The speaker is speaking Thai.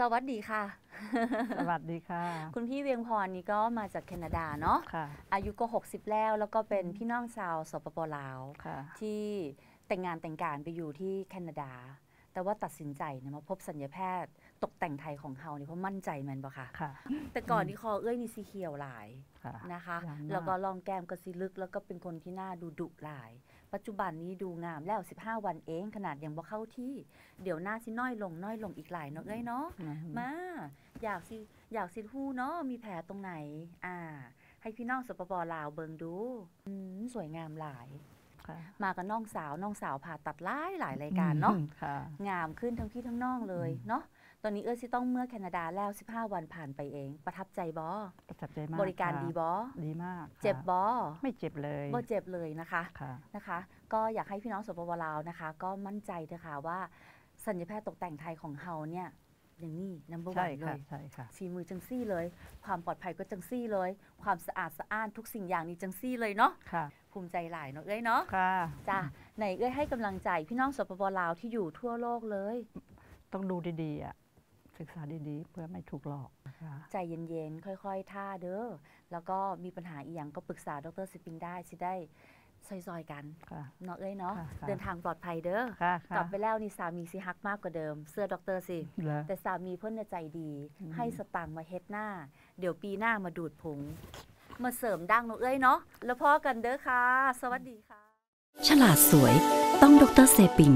สวัสดีค่ะ สวัสดีค่ะ คุณพี่เวียงพรนี่ก็มาจากแคนาดาเนาะค่ะอายุก็ 60 แล้วแล้วก็เป็นพี่น้องชาวสปปลาวค่ะที่แต่งงานแต่งการไปอยู่ที่แคนาดา แต่ว่าตัดสินใจเนี่ยมาพบสัญญาแพทย์ตกแต่งไทยของเฮานี่เพราะมั่นใจแมันบ่ค่ะค่ะ แต่ก่อนที่คอเอ้ยนี่สีเขียวหลายค่ะนะคะอย่างมากแล้วก็ลองแก้มก็สีลึก แล้วก็เป็นคนที่หน้าดูดุหลาย ปัจจุบันนี้ดูงามแล้ว 15 วันเองขนาดยังบ่เข้าที่ เดี๋ยวหน้าสิน้อยลงน้อยลงอีกหลายเนาะเอ้ยเนาะอืมมา อยากสิอยากสิฮู้เนาะมีแผลตรงไหน อ่า ให้พี่น้องสปปลาวเบิงดูอืมสวยงามหลายค่ะ มากับน้องสาวน้องสาวผ่าตัดหลายหลายรายการเนาะอืมค่ะงามขึ้นทั้งพี่ทั้งน้องเลยอืมเนาะตอนนี้เอ้ยสิต้องเมื่อแคนาดาแล้ว 15 วันผ่านไปเอง ประทับใจบอประทับใจมากบริการค่ะดีบอดีมากค่ะเจ็บบอไม่เจ็บเลยบ่เจ็บเลยนะคะค่ะนะคะ ก็อยากให้พี่น้องสปปลาวนะคะ ก็มั่นใจเถอะค่ะว่าสัญญาแพทย์ตกแต่งไทยของเฮาเนี่ยอย่างนี้นัมเบอร์ใช่วันเลค่ะยใช่ค่ะฝีมือจังซี่เลย ความปลอดภัยก็จังซี่เลย ความสะอาดสะอ้านทุกสิ่งอย่างนี้จังซี่เลยเนาะค่ะ ภูมิใจหลายเนาะเอ้ยเนาะค่ะ จ้ะไหนเอ้ยให้กำลังใจพี่น้องสปปลาวที่อยู่ทั่วโลกเลย ต้องดูดีๆอะศึกษาดีๆ เพื่อไม่ถูกหลอกนะคะใจเย็นๆ ค่อยๆ ท่าเด้อ แล้วก็มีปัญหาอีกอย่างก็ปรึกษาดรสปริงได้สิได้ซอยๆกัน ค่ะ เนาะเอ้ยเนาะค่ะค่ะ เดินทางปลอดภัยเด้อค่ะกลัค่ะ บไปแล้วนี่สามีสิฮักมากกว่าเดิม เสื้อดอกเตอร์สิ เหรอ แต่สามีเพิ่นน่ะใจดี อืม ให้สตางค์มาเฮ็ดหน้า เดี๋ยวปีหน้ามาดูดผง มาเสริมดังหนูเอ้ยเนาะแล้วพ่อกันเด้อค่ะ สวัสดีค่ะ ฉลาดสวยต้องดรเซปิง